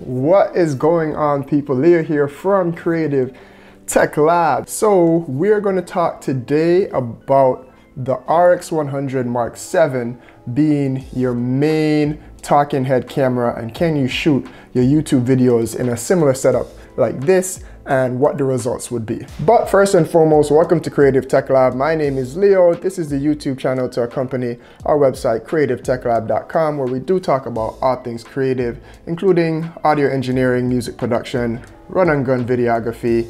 What is going on people? Leo here from Creative Tech Lab. So we're going to talk today about the RX100 Mark 7 being your main talking head camera and can you shoot your YouTube videos in a similar setup like this and what the results would be. But first and foremost, welcome to Creative Tech Lab. My name is Leo. This is the YouTube channel to accompany our website, creativetechlab.com, where we do talk about all things creative, including audio engineering, music production, run and gun videography,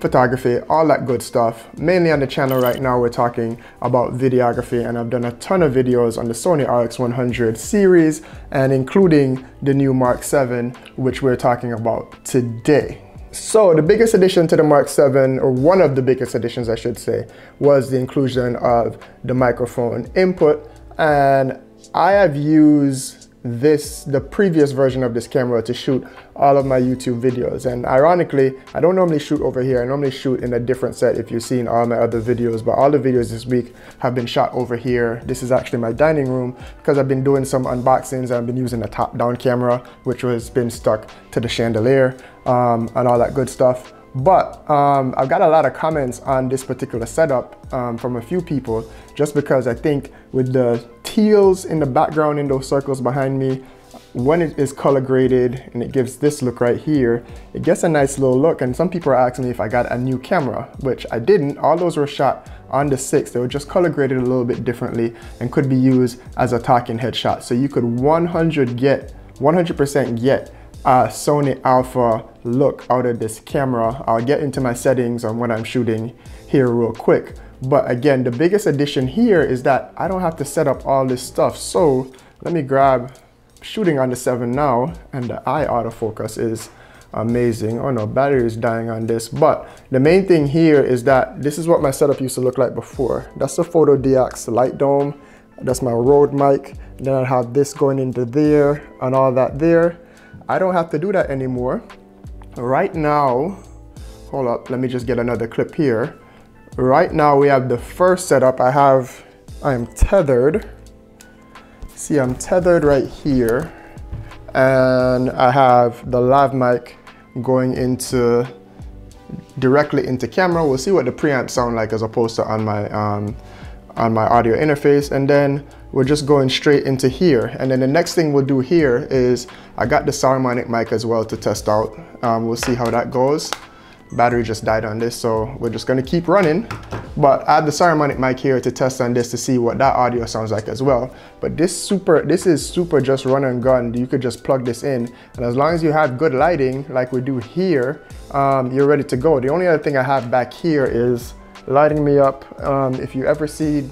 photography, all that good stuff. Mainly on the channel right now, we're talking about videography and I've done a ton of videos on the Sony RX100 series and including the new Mark 7, which we're talking about today. So the biggest addition to the Mark 7, or one of the biggest additions I should say, was the inclusion of the microphone input. And I have used this, the previous version of this camera to shoot all of my YouTube videos. And ironically, I don't normally shoot over here. I normally shoot in a different set if you've seen all my other videos, but all the videos this week have been shot over here. This is actually my dining room because I've been doing some unboxings. and I've been using a top down camera, which has been stuck to the chandelier um, and all that good stuff. But um, I've got a lot of comments on this particular setup um, from a few people, just because I think with the teals in the background in those circles behind me, when it is color graded and it gives this look right here, it gets a nice little look. And some people are asking me if I got a new camera, which I didn't. All those were shot on the 6. They were just color graded a little bit differently and could be used as a talking head shot. So you could 100 get, 100% get a Sony Alpha look out of this camera. I'll get into my settings on what I'm shooting here real quick. But again, the biggest addition here is that I don't have to set up all this stuff. So let me grab shooting on the 7 now and the eye autofocus is amazing. Oh no, battery is dying on this. But the main thing here is that this is what my setup used to look like before. That's the Fotodiox light dome. That's my Rode mic. Then I have this going into there and all that there. I don't have to do that anymore. Right now, hold up, let me just get another clip here. Right now we have the first setup. I have, I am tethered. See, I'm tethered right here. And I have the lav mic going into, directly into camera. We'll see what the preamp sound like as opposed to on my, um, on my audio interface. And then we're just going straight into here. And then the next thing we'll do here is I got the Saramonic mic as well to test out. Um, we'll see how that goes. Battery just died on this, so we're just gonna keep running. But I the Saramonic mic here to test on this to see what that audio sounds like as well. But this super, this is super just run and gun. You could just plug this in. And as long as you have good lighting, like we do here, um, you're ready to go. The only other thing I have back here is lighting me up. Um, if you ever see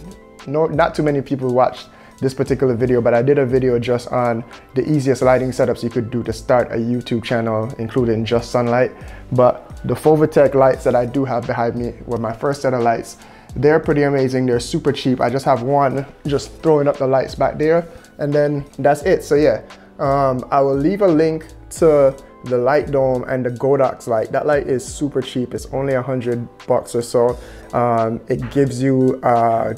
no, not too many people watched this particular video, but I did a video just on the easiest lighting setups you could do to start a YouTube channel, including just sunlight. But the Fovitec lights that I do have behind me were my first set of lights. They're pretty amazing. They're super cheap. I just have one just throwing up the lights back there and then that's it. So yeah, um, I will leave a link to the light dome and the Godox light. That light is super cheap. It's only a hundred bucks or so. Um, it gives you uh,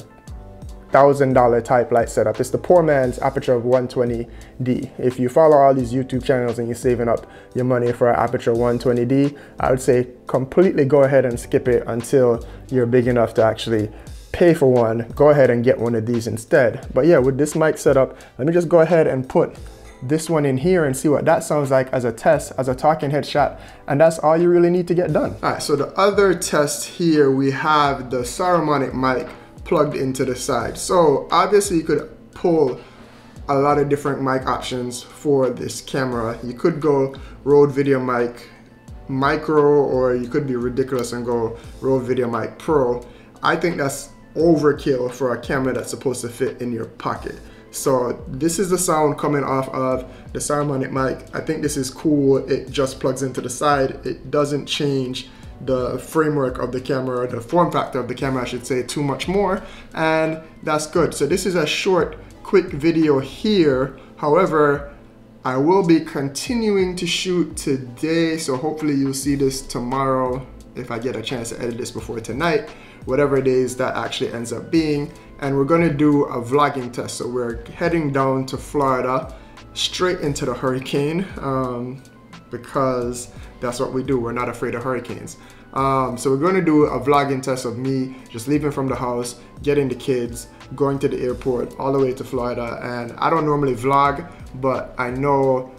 $1,000 type light setup. It's the poor man's Aputure 120D. If you follow all these YouTube channels and you're saving up your money for an Aputure 120D, I would say completely go ahead and skip it until you're big enough to actually pay for one. Go ahead and get one of these instead. But yeah, with this mic setup, let me just go ahead and put this one in here and see what that sounds like as a test, as a talking head shot. And that's all you really need to get done. All right, so the other test here, we have the Saramonic mic plugged into the side. So obviously you could pull a lot of different mic options for this camera. You could go Rode VideoMic Micro or you could be ridiculous and go Rode VideoMic Pro. I think that's overkill for a camera that's supposed to fit in your pocket. So this is the sound coming off of the Saramonic mic. I think this is cool. It just plugs into the side. It doesn't change the framework of the camera, the form factor of the camera, I should say, too much more, and that's good. So this is a short, quick video here. However, I will be continuing to shoot today, so hopefully you'll see this tomorrow if I get a chance to edit this before tonight, whatever it is that actually ends up being. And we're gonna do a vlogging test. So we're heading down to Florida, straight into the hurricane. Um, because that's what we do. We're not afraid of hurricanes. Um, so we're going to do a vlogging test of me just leaving from the house, getting the kids, going to the airport, all the way to Florida. And I don't normally vlog, but I know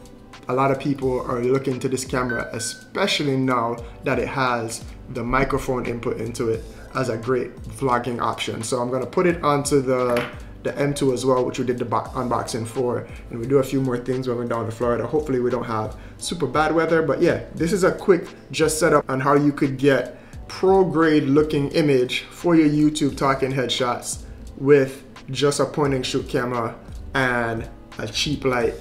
a lot of people are looking to this camera, especially now that it has the microphone input into it as a great vlogging option. So I'm gonna put it onto the the M2 as well, which we did the unboxing for. And we do a few more things when we're down to Florida. Hopefully we don't have super bad weather, but yeah, this is a quick just setup on how you could get pro grade looking image for your YouTube talking headshots with just a point and shoot camera and a cheap light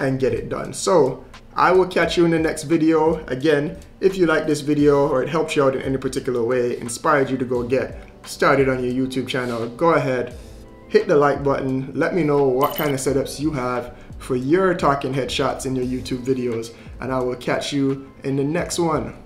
and get it done. So I will catch you in the next video. Again, if you like this video or it helps you out in any particular way, inspired you to go get started on your YouTube channel, go ahead, hit the like button. Let me know what kind of setups you have for your talking headshots in your YouTube videos and I will catch you in the next one.